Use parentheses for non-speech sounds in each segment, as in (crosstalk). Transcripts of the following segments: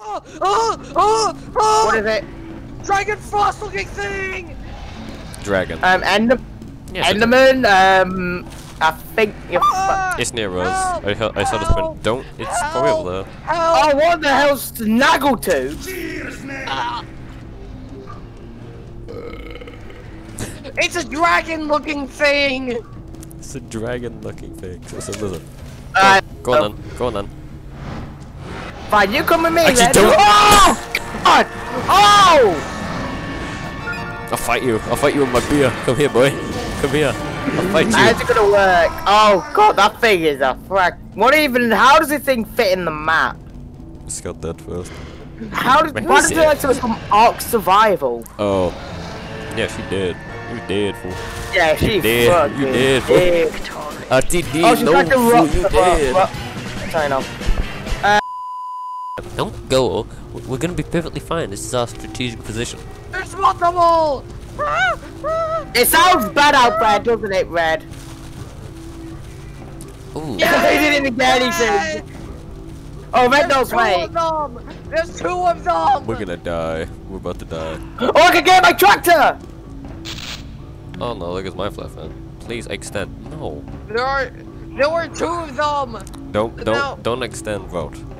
Oh, oh, oh, oh! What is it? Dragon Frost looking thing! Dragon. Um, Ender Yes, it- Enderman. Um, I think. You're Ah, It's near us. help, I, he- I saw this help, one. Don't. It's probably over there. Help! oh, what the hell's Snaggletooth? (laughs) It's a dragon looking thing! It's a dragon-looking thing. It's a lizard. Uh, Go on then. Go on then. Fine, you come with me. Actually, then. don't- Oh! God! Oh! I'll fight you. I'll fight you with my beer. Come here, boy. Come here. I'll fight you. How's it gonna work? Oh god, that thing is a frack. What even? How does this thing fit in the map? Just got dead first. How did? Where Why is does it? it like to become Ark Survival? Oh. Yeah, she did. You did, fool. Yeah, she did, fucking you did, fool. did. I did, did. Oh, she's no, like a rock. you rock- did. rock- Sorry, no. Don't go. We're gonna be perfectly fine. This is our strategic position. There's multiple! Ah, ah. It sounds bad out there, doesn't it, Red? Ooh. Yeah, (laughs) they didn't even get anything. Oh, Red knows There's two way. of them! There's two of them! We're gonna die. We're about to die. Oh, I can get my tractor. Oh no, look at my flat fan. Please extend. No. There are... There were two of them! Don't don't No. don't extend vote.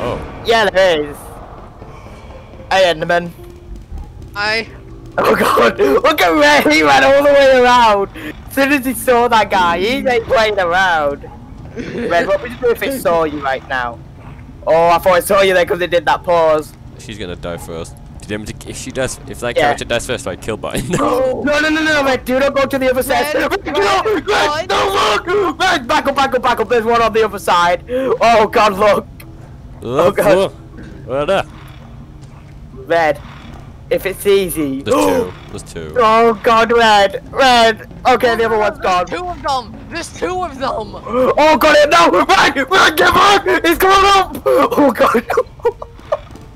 Oh. Yeah, there is. Hey, Enderman. I... (laughs) Oh God! Look at Red. He ran all the way around. As soon as he saw that guy, he ain't playing around. (laughs) Red, what would you do if it saw you right now? Oh, I thought it saw you there because it did that pause. She's gonna die first. Did you if she does, if that Yeah. character dies first, I kill by. (laughs) No, no, no, no, no, Red, do not go to the other side. Red, Red, Red, no, Red. Red, no, look! Red, back up, back up, back up. There's one on the other side. Oh, God, look. Oh, oh, look, God. look. Where there? Red, if it's easy. There's two. (gasps) There's two. Oh, God, Red, Red. Okay, the other one's gone. There's two of them! There's two of them! (gasps) Oh, God, it, no! Red, Red, get back! It's coming up! (laughs) Oh, God.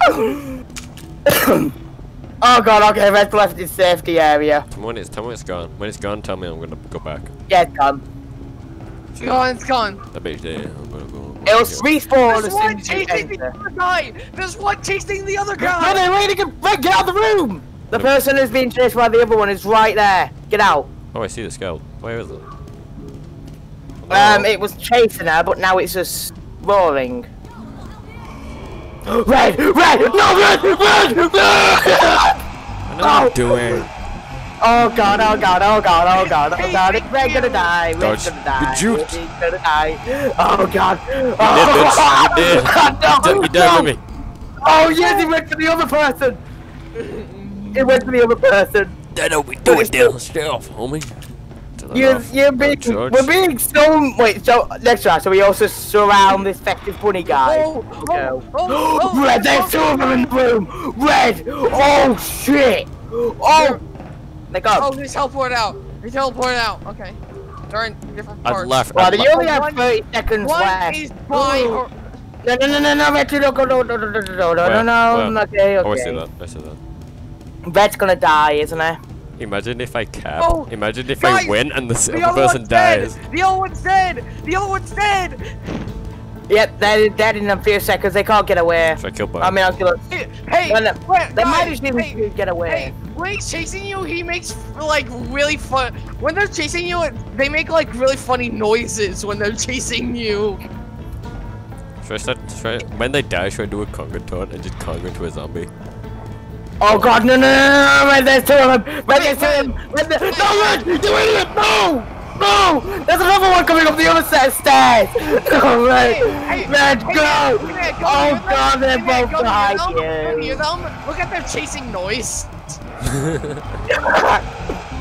(coughs) oh, God, okay, Red's left its safety area. Tell me when it's tell me it's gone. When it's gone, tell me I'm gonna go back. Yeah, it's gone. It's gone, it's gone. I bet you did. I'm gonna go. It'll respawn as There's soon one as you chasing the other guy! There's one chasing the other No, guy! they're ready to get, out of the room! The person who's being chased by the other one is right there. Get out. Oh, I see the scout. Where is it? Um, it was chasing her, but now it's just roaring. (gasps) Red! Red! No, Red! Red! Red! I know what Oh. I'm doing. Oh god, oh god, oh god, oh god, oh Hey, god, thank Red's gonna you. die, Red's Dodge. gonna die, You juked. Red's gonna die. Oh god. You Oh, did, bitch. Oh, you (laughs) did. no, You did no. with me. Oh yes, he went to the other person. He went to the other person. I know we do it down. Stay off, homie. You're, you're being, George. we're being so, wait, so, next try, so we also surround this festive bunny guy. Oh, oh Go. oh, oh, (gasps) oh, Red, there's oh. two of them in the room! Red! Oh shit! Oh! They go. Oh, he's teleported out. He's teleported out. Okay. They're in different I've parts. left. well, I've you left. only have One- 30 seconds One left. is by or No, no, no, no, no, Red, no, no, no, no, no, no, no, no, Where? no, Where? okay, Oh, I see okay. that. I see that. Red's gonna die, isn't he? Imagine if I cap. Oh, Imagine if guys, I win and the, s- the the other person one's dies. dead. The other one's dead. The other one's dead. Yep, they're dead in a few seconds, they can't get away. Should I kill by? I mean, I'm gonna... Hey, hey, Well, no, wait, They guys, might just even hey, get away. Hey, when he's chasing you, he makes like really fun. When they're chasing you, they make like really funny noises when they're chasing you. Should I start? Should I, when they die, should I do a conga taunt and just conga into a zombie? Oh god, no, no, no, no, no, Red, there's two of them! Red, there's two of them! Red, Red, no, Red, you idiot! No! No! There's another one coming up the other set of stairs! No, Red! Hey, hey, hey, go! hey, man, go Oh god, they're both go behind them. Go you! near them. Look at their chasing noise. Well, (laughs)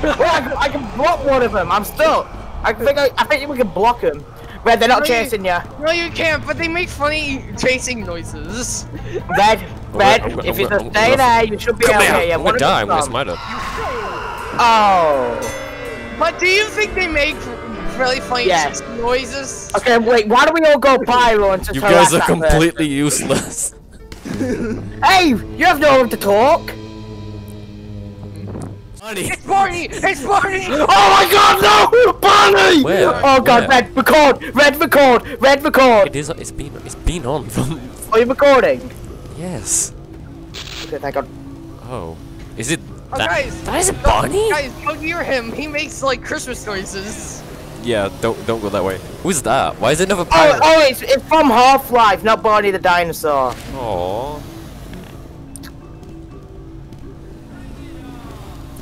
I, can, I can block one of them, I'm still. I think I, I think we can block them. Red, they're not No, chasing you. No, you can't. But they make funny chasing noises. (laughs) Red, Red, I'm if you I'm stay I'm there, you should be Come okay. here! Yeah, I'm gonna of die. I'm them gonna come. smite her. Oh. But do you think they make really funny Yes. chasing noises? Okay, wait. Why don't we all go pyro and just You harass guys are that person? completely useless. (laughs) Hey, you have no one to talk. Honey. It's Barney! It's Barney! (laughs) Oh my God, no, Barney! Where? Oh God, Where? Red, record, Red, record, Red, record. It is. It's been. It's been on from. (laughs) Are you recording? Yes. Okay, thank God. Oh. Is it? Oh, that, guys, that isn't Barney. Guys, don't hear him. He makes like Christmas noises. Yeah. Don't don't go that way. Who's that? Why is it never Oh, oh, it's it's from Half Life, not Barney the dinosaur. Aww.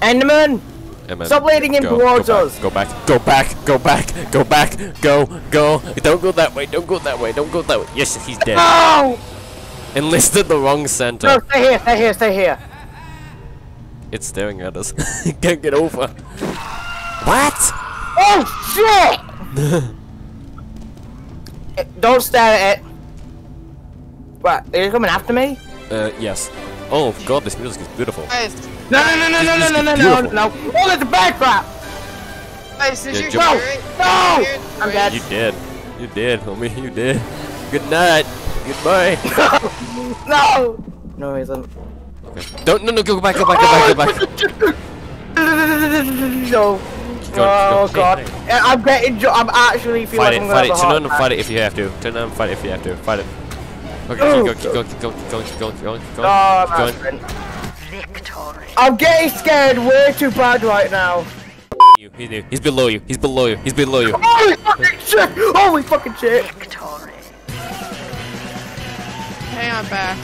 Enderman, Emma, Stop leading him go, towards go back, us. Go back, go back, go back, go back, go, go. Don't go that way, don't go that way, don't go that way. Yes, he's dead. no, Enlisted the wrong center. no, stay here, stay here, stay here. It's staring at us. (laughs) Can't get over. What? Oh shit! (laughs) Don't stare at it. What? Are you coming after me? Uh, yes. Oh god, this music is beautiful. Guys, No, no, no, no, no, no, no, no, no, Beautiful. no. Oh, there's a bear trap. guys, did Yeah, you jump- hear it? No! Did you hear it? I'm dead. You did. You did, homie. You did. Good night. Goodbye. (laughs) No! No, he isn't. Okay. Don't. No, no. Go back. Go back. Go back. Go back. No. Keep going, Oh keep going. god. I'm getting. Jo- I'm actually feel Fight like it. I'm Fight gonna it. have a Turn heart on and attack. fight it if you have to. Turn on and fight it if you have to. Fight it. Okay. Oh, keep going. Keep going. Keep going. Keep going. Keep going. Ah, keep going. Oh, Keep I'm going. aspirin. I'm getting scared way too bad right now. You. He's new. He's below you. He's below you. He's below you. Holy fucking shit! Holy fucking shit! Victory. Hang on back.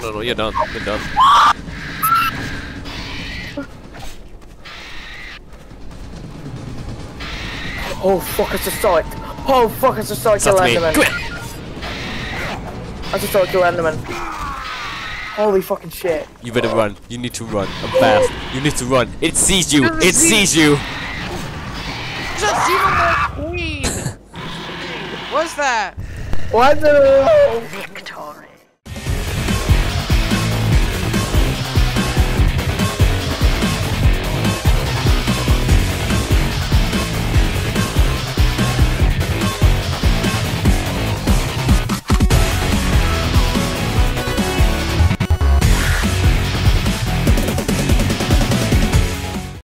No, no. You're done. You're done. Oh fuck! I just saw it. Oh fuck! I just saw it kill That's me. Enderman. Come here. I just saw it kill Enderman. Holy fucking shit! You better run. You need to run. I'm fast. You need to run. It sees you. Doesn't It sees you. Just even more queen. What's that? What the?